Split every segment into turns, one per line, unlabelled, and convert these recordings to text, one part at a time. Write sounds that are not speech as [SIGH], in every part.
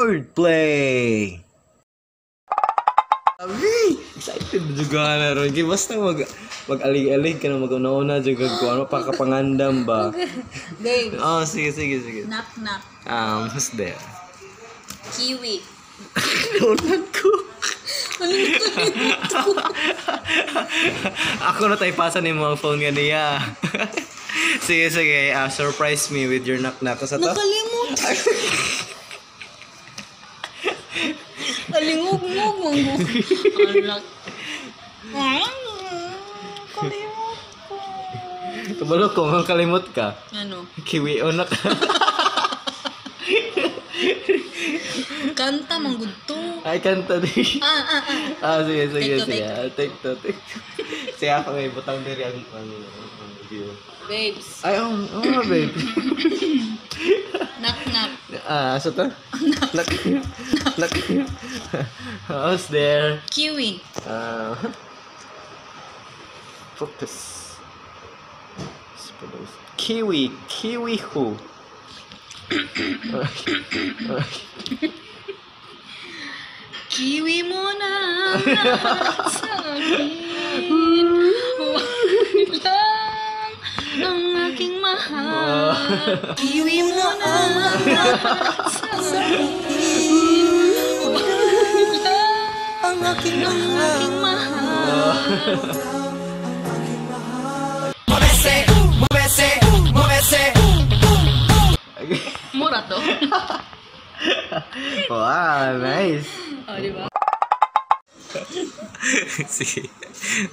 Wordplay! Abi! Excited juga na ron. Kaya basta mag, mag-alig-alig ka na mag-una-una juga ko. Ano pa kapangandam ba? [LAUGHS]
Babe,
Oh, sige, sige, sige.
knock knock.
Um, who's there?
Kiwi.
Donut ko. [LAUGHS] Ako na tayo pasan yung mga phone nga niya. [LAUGHS] sige, sige. ah, surprise me with your knock-knock. Sa to?
Nakalimot. Kalingog-ngog mong Alak. Kalimot ko.
Kabalo ko, ang kalimot ka.
Ano?
Kiwi o na ka.
Kanta mong gudto.
Ay, kanta di.
Ah, ah, ah.
Ah, sige, sige,
Take to,
sige. Ah, Take to, take to. Sige, ako may butang diri ang ang ang view.
Babes.
Ay, oh, oh nga, babe.
Knock knock.
Ah, asa to? [LAUGHS] Nak, nak. [LAUGHS] How's there?
Kiwi.
Uh, focus. Suppose. Kiwi, kiwi who?
Kiwi mo na [LAUGHS] sa akin. Kiwi mo sa. Walang ang aking mahal. Mura to. [LAUGHS]
wow, nice.
O, di ba? [LAUGHS]
Sige.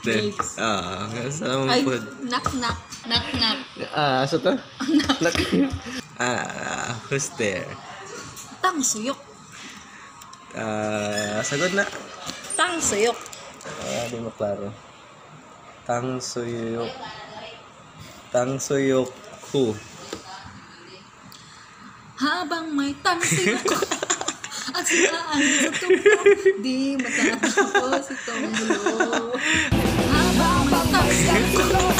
Then, ah, saan mo
Ay,
po?
knock knock. Knock knock.
Ah, asa to? [LAUGHS] Nak. Ah, who's there?
Tang suyok.
Ah, sagot na.
Tang suyok.
Ah, di mo klaro. Tang suyok. Tang suyok who?
Habang may tang suyok. [LAUGHS] At sa tuktok, di matatapos itong mulo. Habang may tang suyok.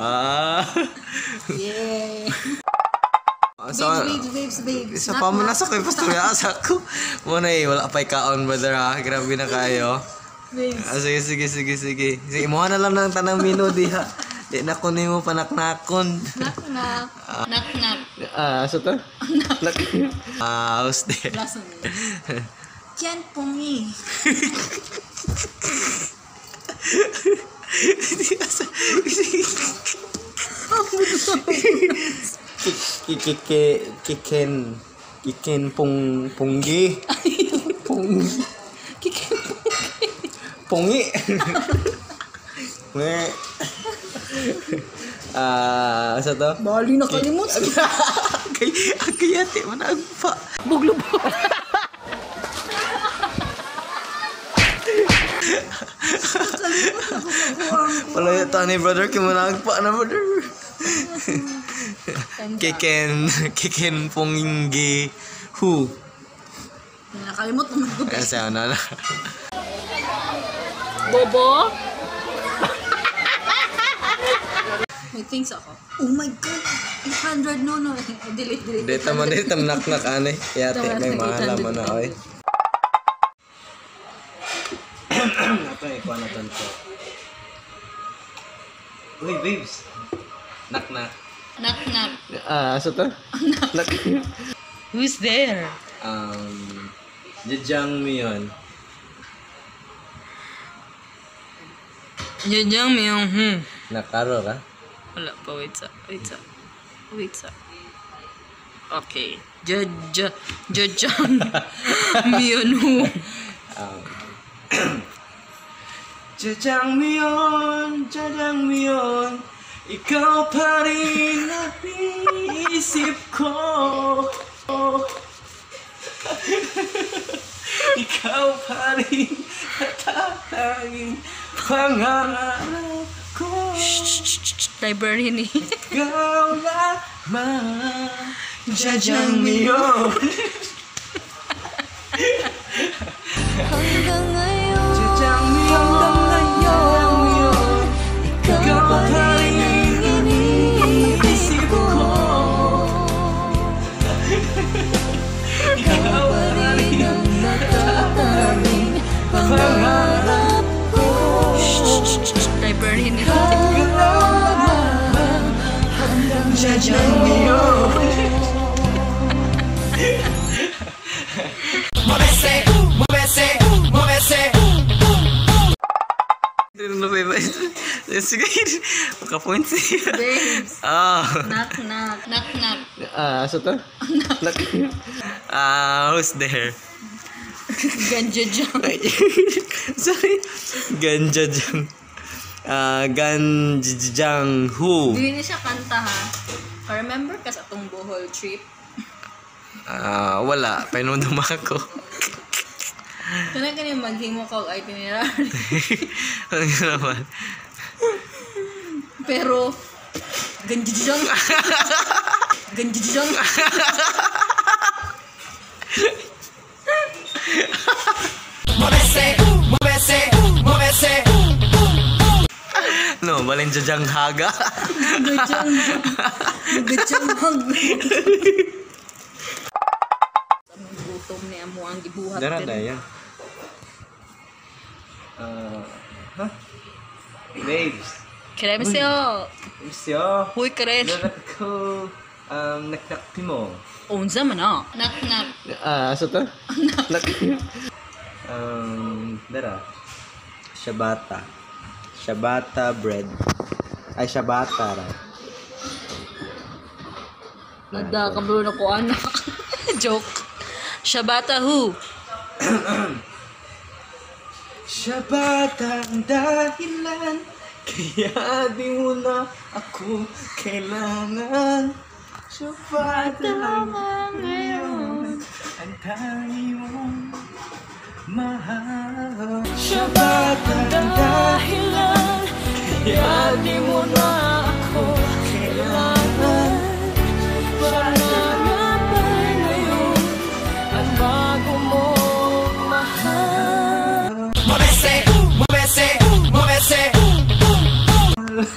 Ah.
Yeah.
So,
Babes, babes, babes.
isa pa mo nasa kay Pastor Asa ko. Muna eh, wala pa'y kaon, brother ha. Grabe na kayo.
Babes.
Ah, sige, sige, sige, sige. Sige, imuha na lang ng tanang mino di ha. Di na ko mo panaknakon.
Knock. Knock knock.
Ah, asa to? Nak. [LAUGHS] Ah, how's there?
Lason. [LAUGHS] Diyan pungi.
Kikike, kiken, kiken pung, punggi. Pung,
Kikin
pungi. [LAUGHS] [LAUGHS] Ah, asa to?
Bali nakalimot. [LAUGHS]
Kay, kayate mo na pa.
Buglo po. [LAUGHS]
Wala yung tani brother, kimunag pa na brother. Kiken, kiken punggi. Who?
Nakalimot mo
Ayan sa'yo na na.
May things ako. Oh my God! 800 no no. [LAUGHS] delete, delete.
Dito mo, dito nak-nak ane. Yate, may mahala mo na oy. [CLEARS THROAT] Ito, ikuha na to. Uy, babes. Nak-nak.
Knock.
Ah, asa to? Nak.
Who's there?
Um, Jejang mi yun.
Jajang yung hmm.
Nakaro ka?
Wala pa. Wait sa. Wait sa. Wait sa. Okay. Jaja. Jajang. Miyon ho.
Um, [CLEARS THROAT] Jajang mi yun, jajang mi yun, ikaw pa rin ang isip ko. [LAUGHS] ikaw pa rin natatanging pangarap ko.
Library ni.
Ikaw lamang, jajang mi Ano ba ba? Sige, makapoint siya.
Babes.
Ah.
Knock, knock. Knock, knock.
Ah, asa to? Ah, who's there?
Ganja jam.
Sorry. Ganja Jang. Ah, Ganjang Hu.
Hindi na siya kanta ha. Ka-remember ka sa itong Bohol trip?
Ah, wala. Painundum ako.
Kana ka niya maghimo ka og itinerary. [LAUGHS]
Ano naman?
Pero, ganja jam. Ganja jam.
No, Balinjajang Haga.
Gajang. Gajang hag. Ang gutom niya mo ang gibuhat.
Dara
din.
na yan. Ah, ha? Babes.
Siya.
Misyo.
Huy rin.
Darat ko um, naknakti mo.
Unsa man ah. Knock.
Ah, asa to? Nak. um, dara. Shabata. Shabata bread. Ay, shabata ra.
Kabalo na ko anak. [LAUGHS] Joke. Shabata who? [CLEARS THROAT]
Shabata ang dahilan? Kaya di mo na ako kailangan. Shabata lang ngayon. Ang mong mahal. Shabata ang dahilan? Kaya di mo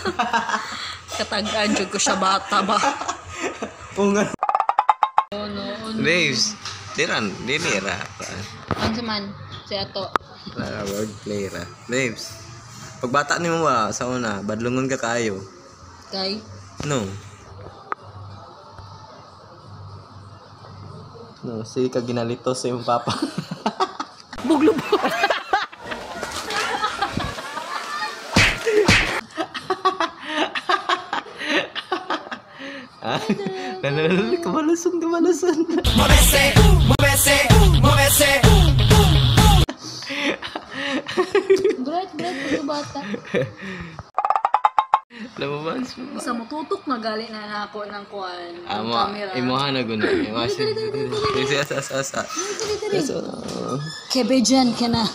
[LAUGHS]
Katagaan jud ko Shabata ba?
Unga
Oh no. Oh, no.
Babes, diran, dinira.
Unsa man? Si ato.
Para wordplay ra. Babes, pagbata ni mo ba sa una, badlungon ka kayo.
Kay
No. No, sige ka ginalito sa iyong papa.
buglo po.
Ah, nanalali, kamaluson, kamaluson.
Bright, bright ko bata.
Lumabas mo ba?
Sa mututok na gali na na ako ng kuan. ng
Amo, imuha na guna. Imuha siya. Sige, asa, asa, asa.
Kebejan ka na.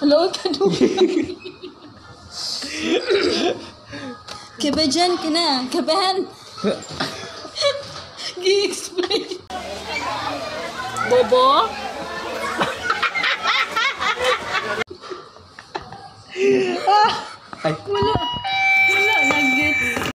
Hello, ka do. [LAUGHS] Kebejan ka na. Kebehan. Gi-explain. Bobo?
Ay,
Wala